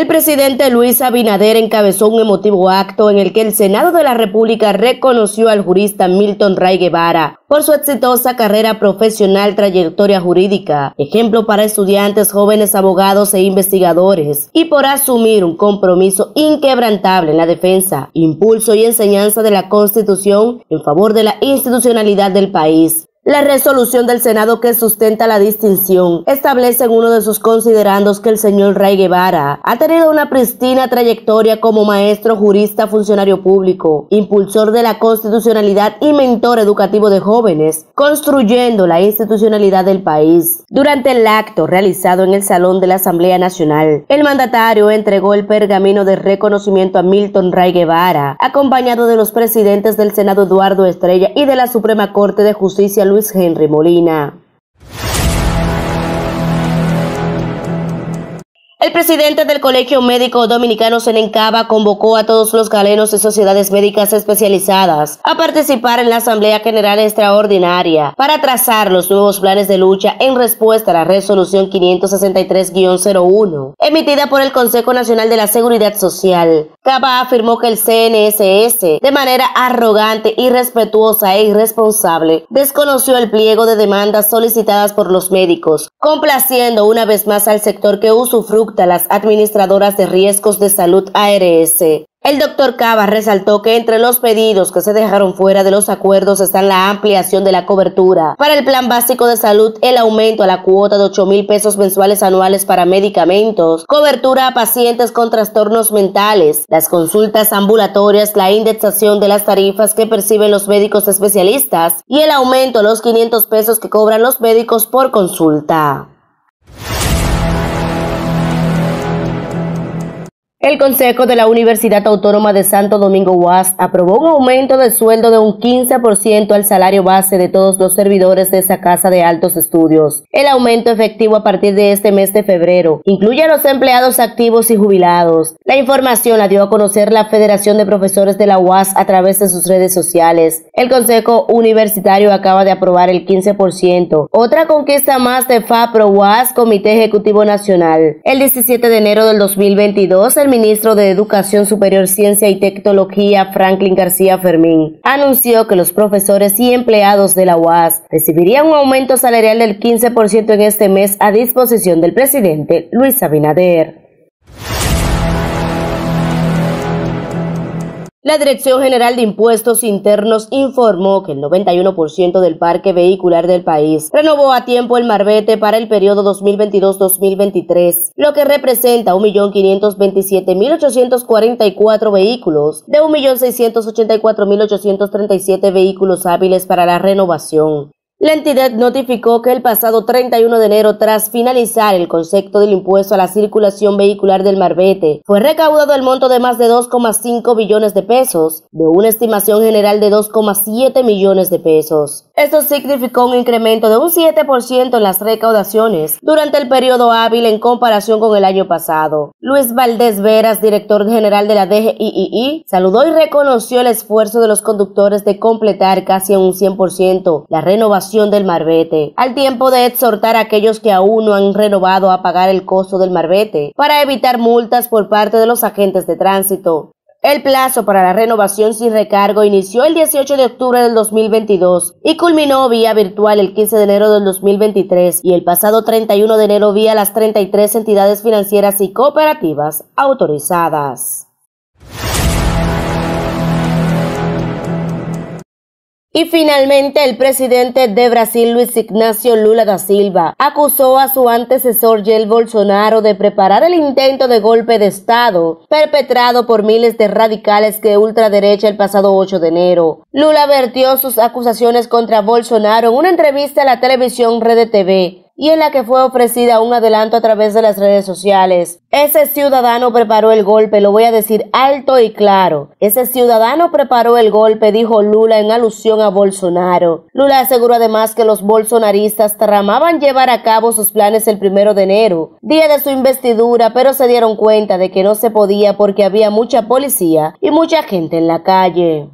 El presidente Luis Abinader encabezó un emotivo acto en el que el Senado de la República reconoció al jurista Milton Ray Guevara por su exitosa carrera profesional, trayectoria jurídica, ejemplo para estudiantes, jóvenes abogados e investigadores, y por asumir un compromiso inquebrantable en la defensa, impulso y enseñanza de la Constitución en favor de la institucionalidad del país. La resolución del Senado que sustenta la distinción establece en uno de sus considerandos que el señor Ray Guevara ha tenido una pristina trayectoria como maestro, jurista, funcionario público, impulsor de la constitucionalidad y mentor educativo de jóvenes, construyendo la institucionalidad del país. Durante el acto realizado en el Salón de la Asamblea Nacional, el mandatario entregó el pergamino de reconocimiento a Milton Ray Guevara, acompañado de los presidentes del Senado Eduardo Estrella y de la Suprema Corte de Justicia Luis Henry Molina. El presidente del Colegio Médico Dominicano Senencaba convocó a todos los galenos y sociedades médicas especializadas a participar en la Asamblea General Extraordinaria para trazar los nuevos planes de lucha en respuesta a la resolución 563-01 emitida por el Consejo Nacional de la Seguridad Social. Cava afirmó que el CNSS, de manera arrogante, irrespetuosa e irresponsable, desconoció el pliego de demandas solicitadas por los médicos, complaciendo una vez más al sector que usufructa a las administradoras de riesgos de salud ARS. El doctor Cava resaltó que entre los pedidos que se dejaron fuera de los acuerdos están la ampliación de la cobertura para el plan básico de salud, el aumento a la cuota de 8 mil pesos mensuales anuales para medicamentos, cobertura a pacientes con trastornos mentales, las consultas ambulatorias, la indexación de las tarifas que perciben los médicos especialistas y el aumento a los 500 pesos que cobran los médicos por consulta. El Consejo de la Universidad Autónoma de Santo Domingo UAS aprobó un aumento de sueldo de un 15% al salario base de todos los servidores de esa casa de altos estudios. El aumento efectivo a partir de este mes de febrero incluye a los empleados activos y jubilados. La información la dio a conocer la Federación de Profesores de la UAS a través de sus redes sociales. El Consejo Universitario acaba de aprobar el 15%. Otra conquista más de FAPRO UAS, Comité Ejecutivo Nacional. El 17 de enero del 2022, el ministro de Educación Superior, Ciencia y Tecnología, Franklin García Fermín, anunció que los profesores y empleados de la UAS recibirían un aumento salarial del 15% en este mes a disposición del presidente Luis Abinader. La Dirección General de Impuestos Internos informó que el 91% del parque vehicular del país renovó a tiempo el marbete para el periodo 2022-2023, lo que representa 1.527.844 vehículos de 1.684.837 vehículos hábiles para la renovación. La entidad notificó que el pasado 31 de enero, tras finalizar el concepto del impuesto a la circulación vehicular del Marbete, fue recaudado el monto de más de 2,5 billones de pesos, de una estimación general de 2,7 millones de pesos. Esto significó un incremento de un 7% en las recaudaciones durante el periodo hábil en comparación con el año pasado. Luis Valdés Veras, director general de la DGII, saludó y reconoció el esfuerzo de los conductores de completar casi un 100% la renovación del marbete, al tiempo de exhortar a aquellos que aún no han renovado a pagar el costo del marbete para evitar multas por parte de los agentes de tránsito. El plazo para la renovación sin recargo inició el 18 de octubre del 2022 y culminó vía virtual el 15 de enero del 2023 y el pasado 31 de enero vía las 33 entidades financieras y cooperativas autorizadas. Y finalmente el presidente de Brasil, Luis Ignacio Lula da Silva, acusó a su antecesor Jair Bolsonaro de preparar el intento de golpe de Estado perpetrado por miles de radicales de ultraderecha el pasado 8 de enero. Lula vertió sus acusaciones contra Bolsonaro en una entrevista a la televisión Rede TV y en la que fue ofrecida un adelanto a través de las redes sociales. Ese ciudadano preparó el golpe, lo voy a decir alto y claro. Ese ciudadano preparó el golpe, dijo Lula en alusión a Bolsonaro. Lula aseguró además que los bolsonaristas tramaban llevar a cabo sus planes el primero de enero, día de su investidura, pero se dieron cuenta de que no se podía porque había mucha policía y mucha gente en la calle.